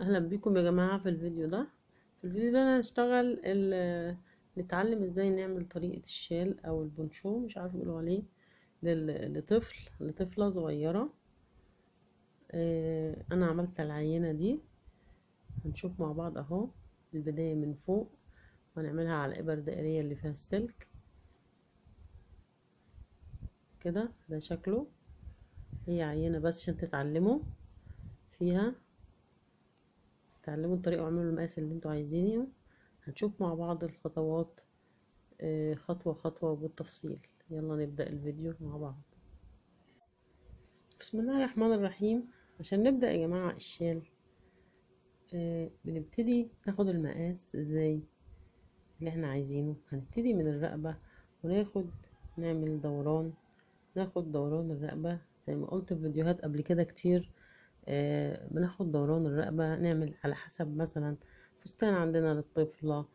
أهلا بيكم يا جماعة في الفيديو ده. في الفيديو ده أنا هشتغل نتعلم إزاي نعمل طريقة الشال أو البونشو مش عارفة يقولوا عليه لطفل لطفلة صغيرة. آه، أنا عملت العينة دي. هنشوف مع بعض أهو البداية من فوق وهنعملها على الابر الدائرية اللي فيها السلك. كده ده شكله. هي عينة بس عشان تتعلموا فيها. تعلموا الطريقة واعملوا المقاس اللي أنتوا عايزينه. هنشوف مع بعض الخطوات آه، خطوة خطوة بالتفصيل. يلا نبدأ الفيديو مع بعض. بسم الله الرحمن الرحيم. عشان نبدأ يا جماعة الشال آه، بنبتدي ناخد المقاس إزاي اللي إحنا عايزينه. هنبتدي من الرقبة وناخد نعمل دوران. ناخد دوران الرقبة. زي ما قلت في فيديوهات قبل كده كتير بناخد دوران الرقبة نعمل على حسب مثلا فستان عندنا للطفلة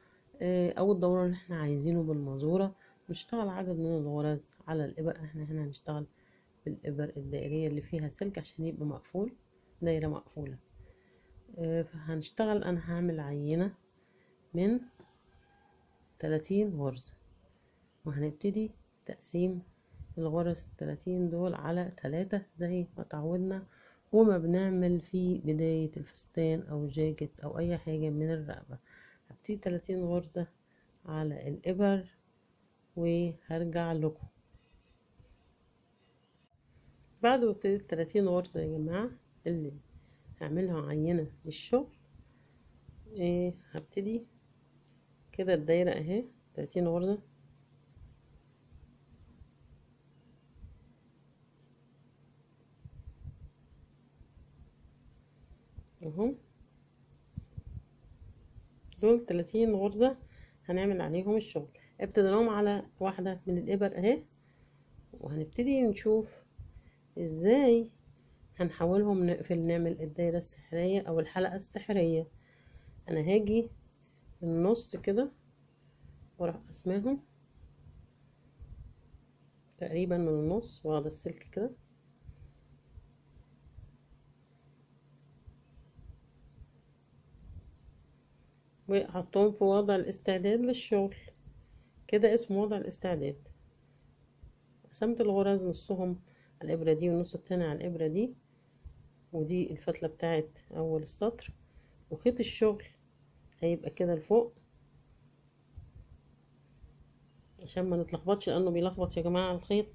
آه، أو الدوران اللي إحنا عايزينه بالمزورة نشتغل عدد من الغرز على الإبر إحنا هنا هنشتغل بالإبر الدائرية اللي فيها سلك عشان يبقى مقفول دايرة مقفولة. آه، فهنشتغل أنا هعمل عينة من تلاتين غرزة وهنبتدي تقسيم الغرز التلاتين دول على تلاتة زي ما تعودنا وما بنعمل في بداية الفستان أو جاكيت أو أي حاجة من الرقبة. هبتدي تلاتين غرزة على الإبر وهرجع لكم. بعد ما ابتديت تلاتين غرزة يا جماعة اللي هعملها عينة للشغل إيه هبتدي كده الدايرة أهي تلاتين غرزة. أهو. دول تلاتين غرزة هنعمل عليهم الشغل. ابتديناهم على واحدة من الإبر أهي وهنبتدي نشوف إزاي هنحولهم نقفل نعمل الدايرة السحرية أو الحلقة السحرية. أنا هاجي النص كده وأروح قسماهم تقريبا من النص واخدة السلك كده. وحطهم في وضع الاستعداد للشغل. كده اسمه وضع الاستعداد. قسمت الغرز نصهم على الإبرة دي والنص التاني على الإبرة دي ودي الفتلة بتاعت أول السطر. وخيط الشغل هيبقى كده لفوق. عشان ما نتلخبطش لأنه بيلخبط يا جماعة الخيط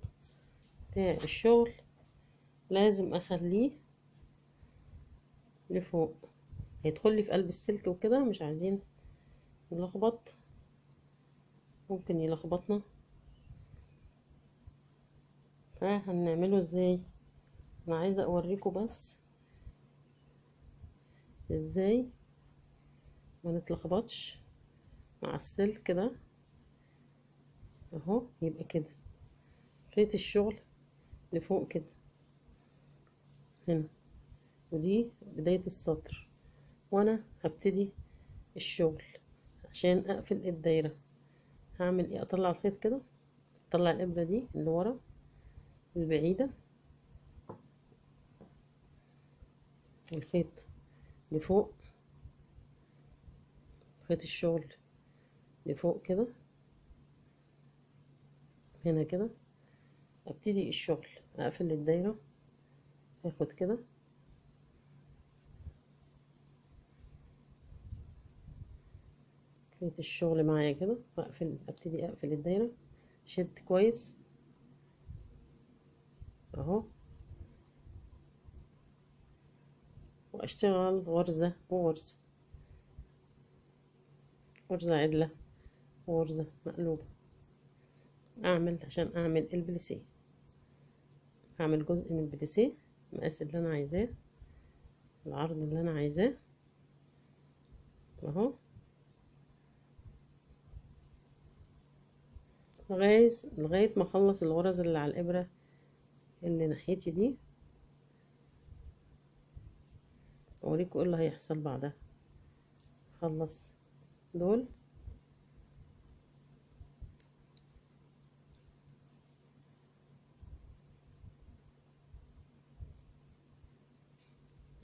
بتاع الشغل. لازم أخليه لفوق. هيدخل لي في قلب السلك وكده مش عايزين نلخبط. ممكن يلخبطنا. فهنعمله إزاي؟ أنا عايزة اوريكم بس. إزاي؟ ما نتلخبطش مع السلك ده. أهو يبقى كده. خيط الشغل لفوق كده. هنا. ودي بداية السطر. وأنا هبتدي الشغل عشان أقفل الدايرة. هعمل إيه؟ أطلع الخيط كده أطلع الإبرة دي اللي ورا البعيدة. والخيط لفوق خيط الشغل لفوق كده هنا كده. أبتدي الشغل أقفل الدايرة هاخد كده. خيط الشغل معايا كده واقفل أبتدي أقفل الدايرة. شد كويس. أهو. وأشتغل غرزة وغرزة غرزة عدلة وغرزة مقلوبة. أعمل عشان أعمل البليسيه. هعمل جزء من البليسيه المقاس اللي أنا عايزاه العرض اللي أنا عايزاه. أهو. لغاية لغاية ما أخلص الغرز اللي على الإبرة اللي ناحيتي دي. أوريكم إيه اللي هيحصل بعدها. خلص دول.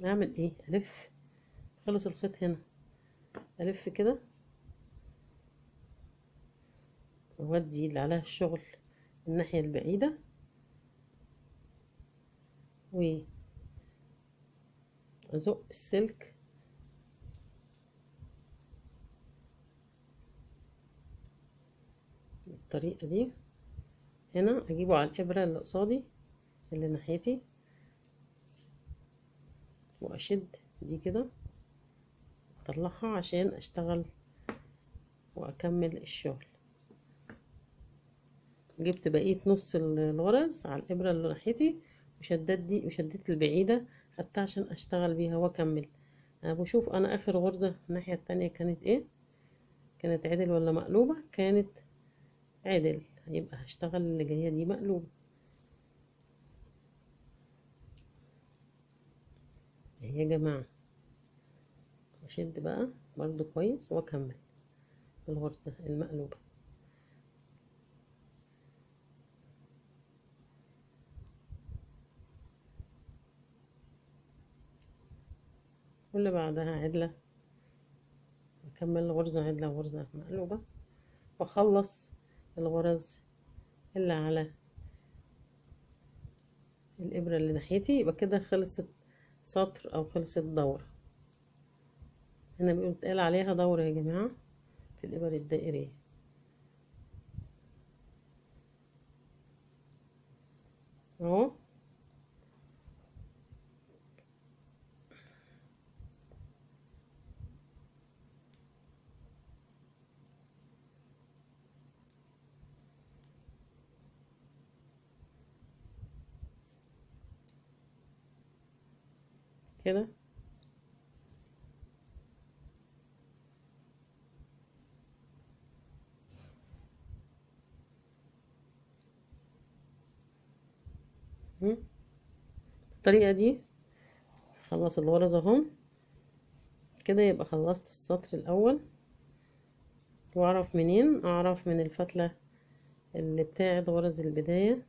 أعمل إيه؟ ألف. خلص الخيط هنا. ألف كده. وودي اللي عليها الشغل الناحية البعيدة. و أزق السلك. بالطريقة دي. هنا أجيبه على الإبرة اللي قصادي اللي ناحيتي. وأشد دي كده. أطلعها عشان أشتغل وأكمل الشغل. جبت بقية نص الغرز على الإبرة اللي ناحيتي وشدت دي وشدت البعيدة خدتها عشان أشتغل بيها وأكمل. أنا بشوف أنا آخر غرزة الناحية التانية كانت إيه؟ كانت عدل ولا مقلوبة؟ كانت عدل. يبقى هشتغل اللي جاية دي مقلوبة. اهي يا جماعة؟ اشد بقى برضو كويس وأكمل. الغرزة المقلوبة. واللي بعدها عدلة. أكمل غرزة عدلة وغرزة مقلوبة. وأخلص الغرز اللي على الإبرة اللي ناحيتي. يبقى كده خلصت سطر أو خلصت دورة. هنا بيقول عليها دورة يا جماعة في الإبر الدائرية. أهو. كده. بالطريقة دي خلص الغرز اهو. كده يبقى خلصت السطر الأول. واعرف منين؟ أعرف من الفتلة اللي بتاعت غرز البداية.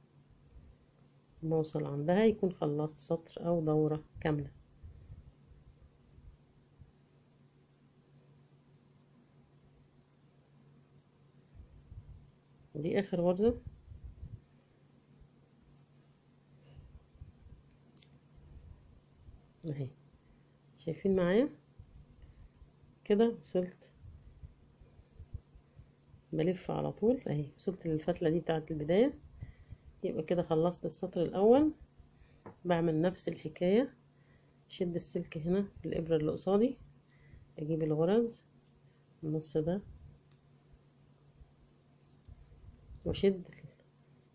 ما اوصل عندها يكون خلصت سطر أو دورة كاملة. دي آخر غرزة أهي. شايفين معايا؟ كده وصلت. بلف على طول. أهي. وصلت للفتلة دي بتاعت البداية. يبقى كده خلصت السطر الأول. بعمل نفس الحكاية. شد السلك هنا بالابرة اللي قصادي. أجيب الغرز. النص ده. واشد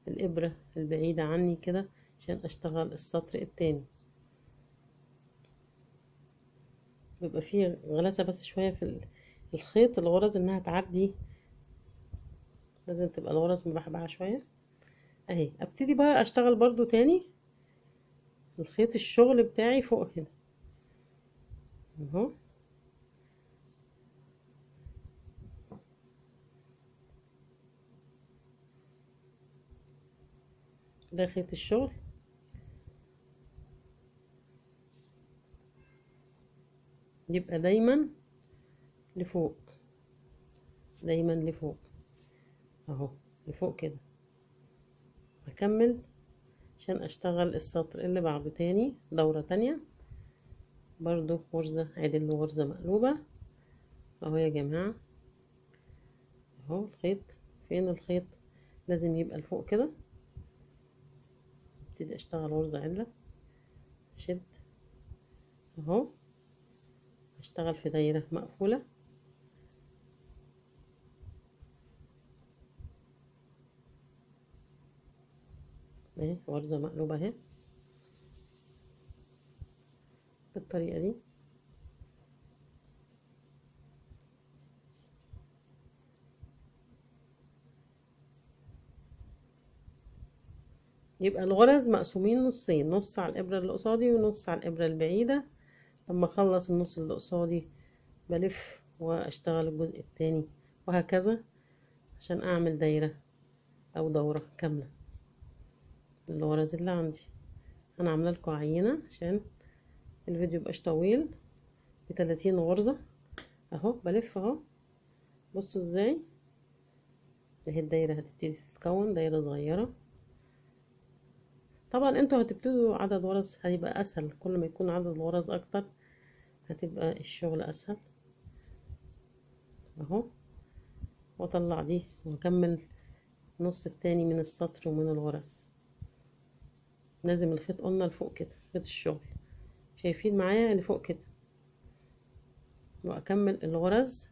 الإبرة البعيدة عني كده عشان أشتغل السطر التاني. بيبقى فيه غلاسة بس شوية في الخيط الغرز إنها تعدي. لازم تبقى الغرز مبحبحة شوية. أهي أبتدي بقى أشتغل برضو تاني. الخيط الشغل بتاعي فوق هنا. أهو. خيط الشغل. يبقى دايما لفوق. دايما لفوق. أهو لفوق كده. هكمل عشان أشتغل السطر اللي بعده تاني دورة تانية. برضو غرزة عدل وغرزة مقلوبة. أهو يا جماعة. أهو الخيط. فين الخيط؟ لازم يبقى لفوق كده. ابتدي أشتغل غرزة عدلة شد أهو. أشتغل في دايرة مقفولة. أهي غرزة مقلوبة أهي. بالطريقة دي. يبقى الغرز مقسومين نصين نص على الإبرة اللي قصادي ونص على الإبرة البعيدة. لما أخلص النص اللي قصادي بلف وأشتغل الجزء التاني وهكذا عشان أعمل دايرة أو دورة كاملة الغرز اللي عندي. أنا عاملة لكم عينة عشان الفيديو مبقاش طويل. بتلاتين غرزة. أهو بلف أهو. بصوا إزاي. أهي الدايرة هتبتدي تتكون دايرة صغيرة. طبعا أنتوا هتبتدوا عدد غرز هيبقى أسهل. كل ما يكون عدد الغرز أكتر هتبقى الشغل أسهل. أهو. وأطلع دي وأكمل النص التاني من السطر ومن الغرز لازم الخيط قلنا لفوق كده خيط الشغل. شايفين معايا لفوق كده؟ وأكمل الغرز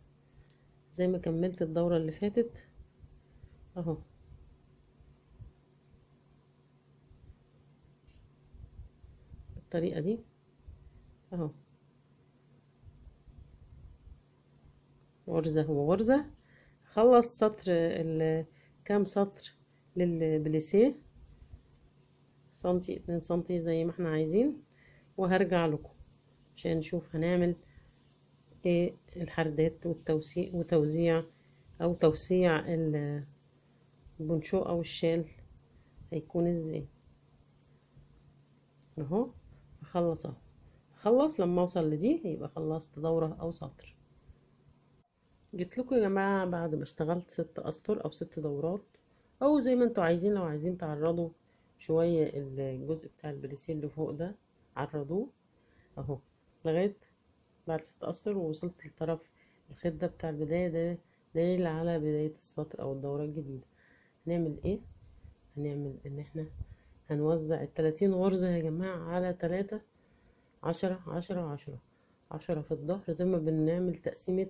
زي ما كملت الدورة اللي فاتت. أهو. بالطريقة دي. أهو. غرزة وغرزة خلص سطر كام سطر للبليسيه. سنتي اتنين سنتي زي ما إحنا عايزين. وهرجع لكم عشان نشوف هنعمل إيه الحردات والتوسيع وتوزيع أو توسيع ال- البنشو أو الشال هيكون إزاي. أهو. هخلص اهو هخلص لما أوصل لدي يبقى خلصت دورة أو سطر. جيت لكم يا جماعة بعد ما اشتغلت ست أسطر أو ست دورات. أو زي ما أنتوا عايزين لو عايزين تعرضوا شوية الجزء بتاع البليسيه اللي فوق ده عرضوه. أهو. لغاية بعد ست أسطر ووصلت لطرف الخيط ده بتاع البداية ده دليل على بداية السطر أو الدورة الجديدة. هنعمل إيه؟ هنعمل إن إحنا هنوزع التلاتين غرزة يا جماعة على تلاتة عشرة عشرة عشرة عشرة في الظهر. زي ما بنعمل تقسيمة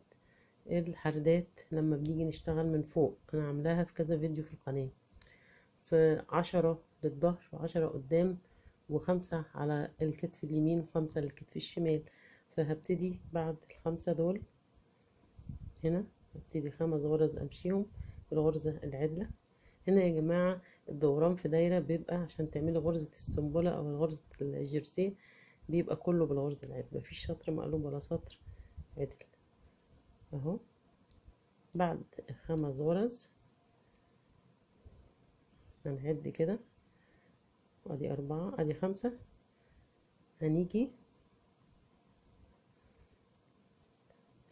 الحردات لما بنيجي نشتغل من فوق. أنا عاملاها في كذا فيديو في القناة. في عشرة للظهر وعشرة قدام وخمسة على الكتف اليمين وخمسة للكتف الشمال. فهبتدي بعد الخمسة دول. هنا هبتدي خمس غرز أمشيهم. بالغرزة العدلة. هنا يا جماعة الدوران في دايرة بيبقى عشان تعملي غرزة السنبلة أو غرزة الجيرسيه بيبقى كله بالغرزة العدلة مفيش سطر مقلوب ولا سطر عدل. أهو. بعد خمس غرز. هنعد كده. أدي أربعة. أدي خمسة. هنيجي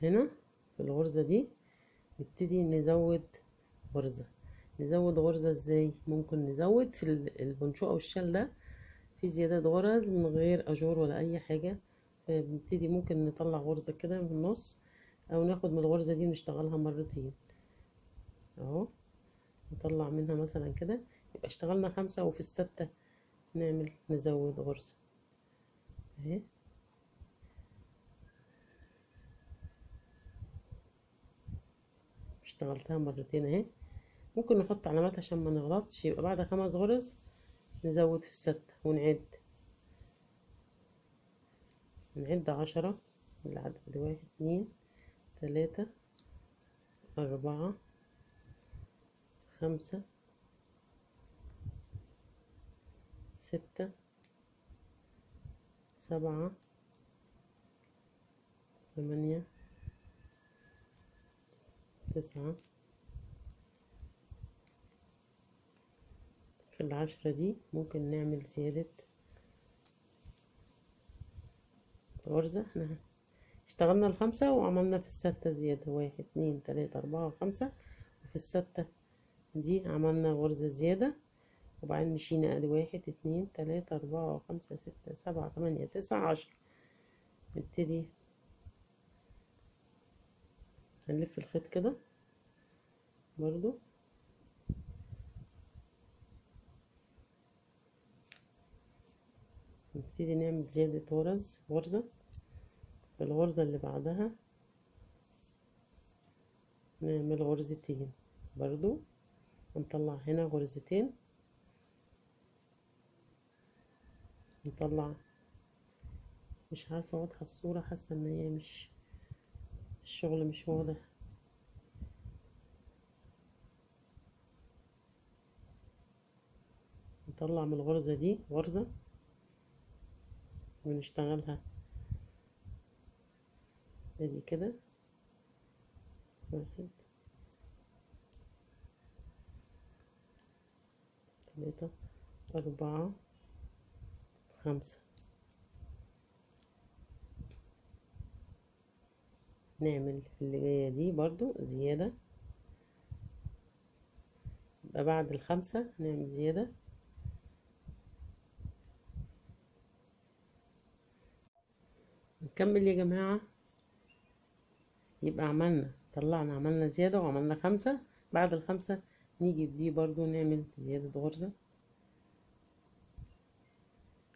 هنا في الغرزة دي. نبتدي نزود غرزة. نزود غرزة إزاي؟ ممكن نزود في البنشو أو الشال ده في زيادة غرز من غير أجور ولا أي حاجة. فبنبتدي ممكن نطلع غرزة كده من النص أو ناخد من الغرزة دي ونشتغلها مرتين. أهو. نطلع منها مثلا كده. يبقى اشتغلنا خمسة وفي الستة نعمل نزود غرزة. أهي. اشتغلتها مرتين أهي. ممكن نحط علامات عشان ما نغلطش يبقى بعد خمس غرز نزود في الستة ونعد. نعد عشرة العدد واحد اتنين تلاتة أربعة خمسة ستة سبعة ثمانية تسعة. في العشرة دي ممكن نعمل زيادة غرزة إحنا اشتغلنا الخمسة وعملنا في الستة زيادة. واحد اتنين تلاتة أربعة خمسة وفي الستة دي عملنا غرزة زيادة. وبعدين مشينا ادي واحد اتنين تلاتة أربعة خمسة ستة سبعة تمانية تسعة عشرة. نبتدي هنلف الخيط كده برضو. نبتدي نعمل زيادة غرز غرزة. في الغرزة اللي بعدها نعمل غرزتين برضو. نطلع هنا غرزتين. نطلع مش عارفة واضحة الصورة حاسة إن هي مش الشغل مش واضح. نطلع من الغرزة دي غرزة. ونشتغلها. ادي كده. واحد. تلاتة. أربعة. خمسة. نعمل اللي جاية دي برضو زيادة. يبقى بعد الخمسة نعمل زيادة. نكمل يا جماعة. يبقى عملنا طلعنا عملنا زيادة وعملنا خمسة. بعد الخمسة نيجي دي برضو نعمل زيادة غرزة.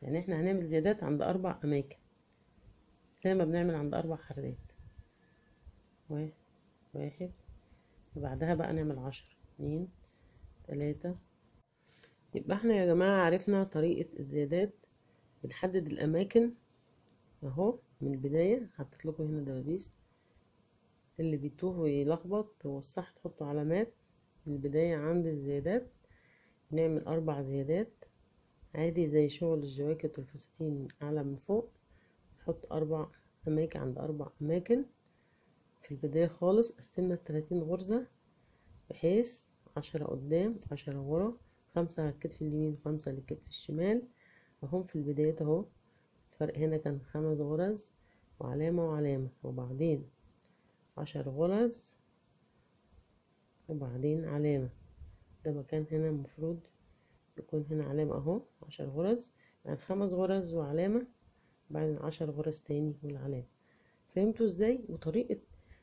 يعني إحنا هنعمل زيادات عند أربع أماكن. زي ما بنعمل عند أربع حردات. واحد وبعدها بقى نعمل عشرة. اتنين تلاتة. يبقى إحنا يا جماعة عرفنا طريقة الزيادات. بنحدد الأماكن. أهو من البداية حطيت لكم هنا دبابيس. اللي بيتوه ويلخبط هو الصح تحطوا علامات من البداية عند الزيادات نعمل أربع زيادات. عادي زي شغل الجواكت والفساتين أعلى من فوق. نحط أربع أماكن عند أربع أماكن. في البداية خالص قسمنا التلاتين غرزة بحيث عشرة قدام عشرة ورا خمسة على الكتف اليمين وخمسة على الكتف الشمال. اهم في البداية أهو. الفرق هنا كان خمس غرز وعلامة وعلامة وبعدين عشر غرز وبعدين علامة. ده مكان هنا المفروض يكون هنا علامة أهو عشر غرز. يعني خمس غرز وعلامة بعدين عشر غرز تاني والعلامة. فهمتوا إزاي؟ وطريقة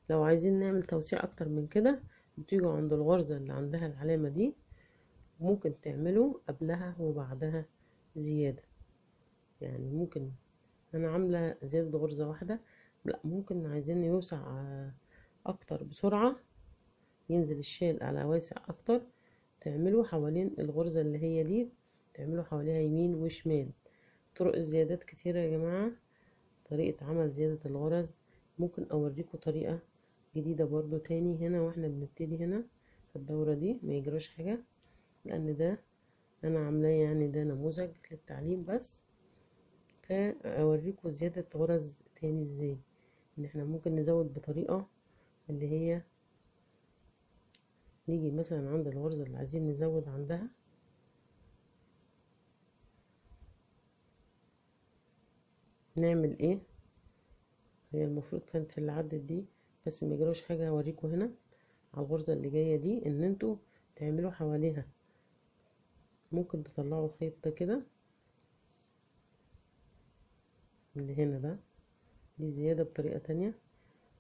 لو عايزين نعمل توسيع أكتر من كده بتيجوا عند الغرزة اللي عندها العلامة دي ممكن تعملوا قبلها وبعدها زيادة. يعني ممكن أنا عاملة زيادة غرزة واحدة. لأ ممكن عايزين يوسع أكتر بسرعة ينزل الشال على واسع أكتر. تعملوا حوالين الغرزة اللي هي دي تعملوا حواليها يمين وشمال. طرق الزيادات كتيرة يا جماعة. طريقة عمل زيادة الغرز. ممكن اوريكم طريقة جديدة برضو تاني هنا وإحنا بنبتدي هنا في الدورة دي ما يجراش حاجة لأن ده أنا عاملاه يعني ده نموذج للتعليم بس. فاوريكم زيادة غرز تاني إزاي. إن إحنا ممكن نزود بطريقة اللي هي نيجي مثلا عند الغرزة اللي عايزين نزود عندها. نعمل إيه؟ هي المفروض كانت في اللي عدت دي بس ما حاجة هوريكم هنا على الغرزة اللي جاية دي إن أنتوا تعملوا حواليها. ممكن تطلعوا ده كده. اللي هنا ده دي زيادة بطريقة تانية.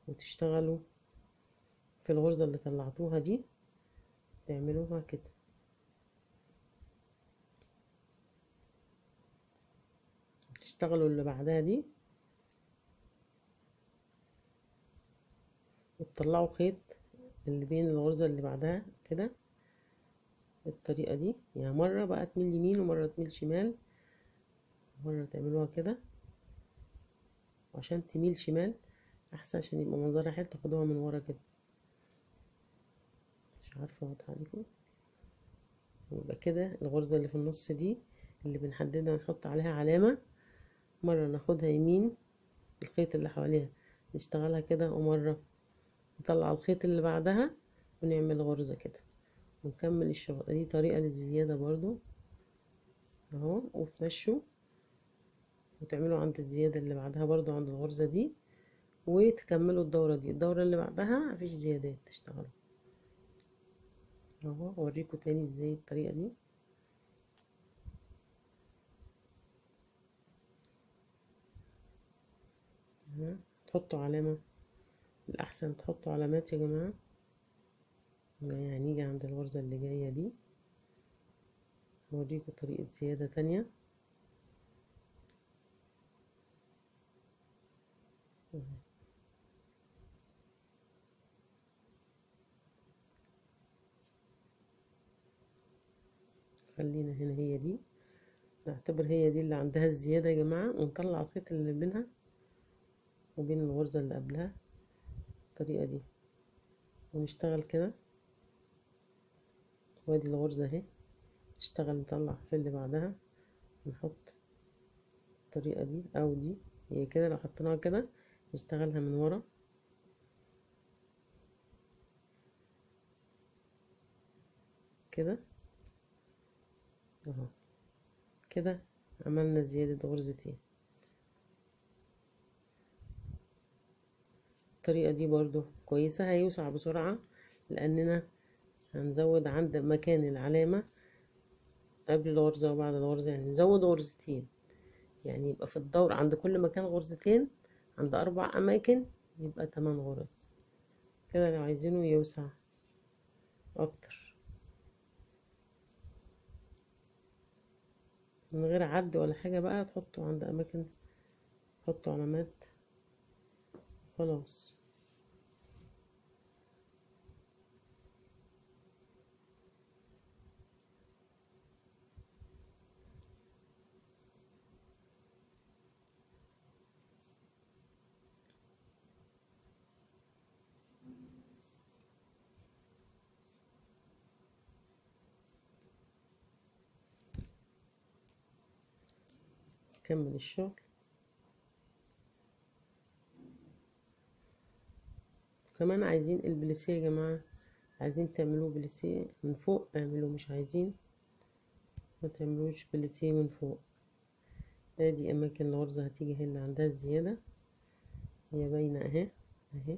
وتشتغلوا في الغرزة اللي طلعتوها دي تعملوها كده. تشتغلوا اللي بعدها دي. وتطلعوا خيط اللي بين الغرزة اللي بعدها كده بالطريقة دي. يعني مرة بقى تميل يمين ومرة تميل شمال مرة تعملوها كده. وعشان تميل شمال أحسن عشان يبقى منظرها حلو تاخدوها من ورا كده. مش عارفة واضحة عليكم؟ يبقى كده الغرزة اللي في النص دي اللي بنحددها ونحط عليها علامة مرة ناخدها يمين الخيط اللي حواليها نشتغلها كده ومرة نطلع الخيط اللي بعدها ونعمل غرزة كده. ونكمل الشغل دي طريقة للزيادة برضو. أهو وتمشوا وتعملوا عند الزيادة اللي بعدها برضو عند الغرزة دي وتكملوا الدورة دي. الدورة اللي بعدها مفيش زيادات تشتغلوا. أهو أوريكم تاني إزاي الطريقة دي. تحطوا علامة الأحسن تحطوا علامات يا جماعة. يعني هنيجي عند الغرزة اللي جاية دي. أوريكم طريقة زيادة تانية. خلينا هنا هي دي. نعتبر هي دي اللي عندها الزيادة يا جماعة. ونطلع الخيط اللي بينها وبين الغرزة اللي قبلها الطريقة دي. ونشتغل كده. وادي الغرزة اهي. نشتغل نطلع في اللي بعدها. نحط الطريقة دي أو دي. هي كده لو حطيناها كده نشتغلها من ورا. كده. أهو. كده عملنا زيادة غرزتين الطريقة دي برضو كويسة هيوسع بسرعة لأننا هنزود عند مكان العلامة قبل الغرزة وبعد الغرزة يعني نزود غرزتين يعني يبقى في الدور عند كل مكان غرزتين عند أربع أماكن يبقى تمن غرز. كده لو عايزينه يوسع أكتر. من غير عد ولا حاجة بقى تحطوا عند أماكن تحطوا علامات. خلاص. كمل الشغل. كمان عايزين البليسيه يا جماعة عايزين تعملوه بليسيه من فوق اعملوه مش عايزين. ما تعملوش بليسيه من فوق. ادي أماكن الغرزة هتيجي هنا عندها الزيادة. هي باينة أهي أهي.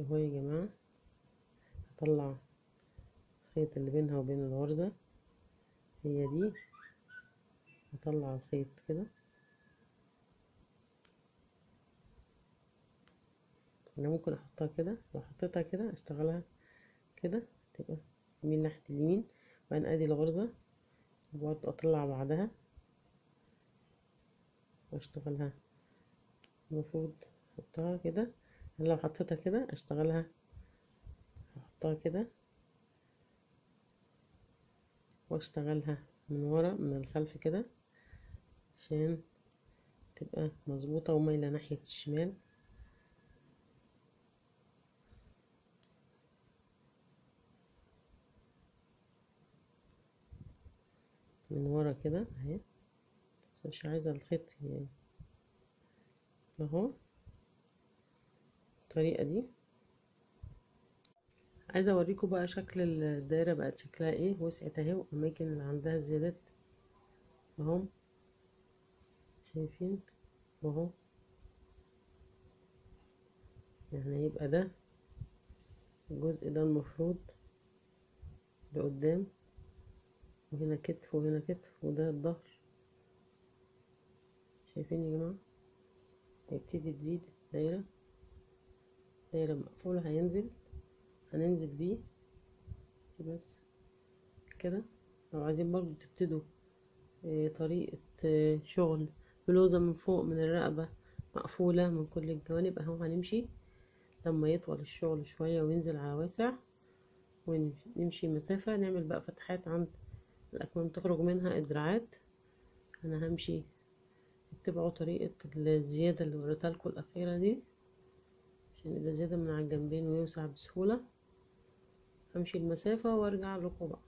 اهو يا جماعة. هطلع الخيط اللي بينها وبين الغرزة. هي دي. هطلع الخيط كده. أنا ممكن أحطها كده. لو حطيتها كده أشتغلها كده. تبقى يمين ناحية اليمين. وبعدين أدي الغرزة. وبرضه أطلع بعدها. وأشتغلها. المفروض أحطها كده. لو حطيتها كده اشتغلها. احطها كده. واشتغلها من ورا من الخلف كده عشان تبقى مظبوطة ومايلة ناحية الشمال. من ورا كده أهي. بس مش عايزة الخيط يعني. أهو. الطريقة دي. عايزة أوريكم بقى شكل الدايرة بقت شكلها إيه. وسعت أهي واماكن اللي عندها زيادات أهو. شايفين؟ أهو. يعني يبقى ده الجزء ده المفروض لقدام. وهنا كتف وهنا كتف وده الظهر. شايفين يا جماعة؟ هيبتدي تزيد دايرة دايرة مقفولة هينزل. هننزل بيه. بس؟ كده. لو عايزين برضو تبتدوا آه طريقة آه شغل. بلوزة من فوق من الرقبة مقفولة من كل الجوانب. أهو هنمشي. لما يطول الشغل شوية وينزل على واسع ونمشي مسافة نعمل بقى فتحات عند الأكمام تخرج منها الدراعات أنا همشي. اتبعوا طريقة الزيادة اللي وريتها لكم الأخيرة دي. يبقى زيادة من على الجنبين ويوسع بسهولة. همشي المسافة وأرجع لكم بقى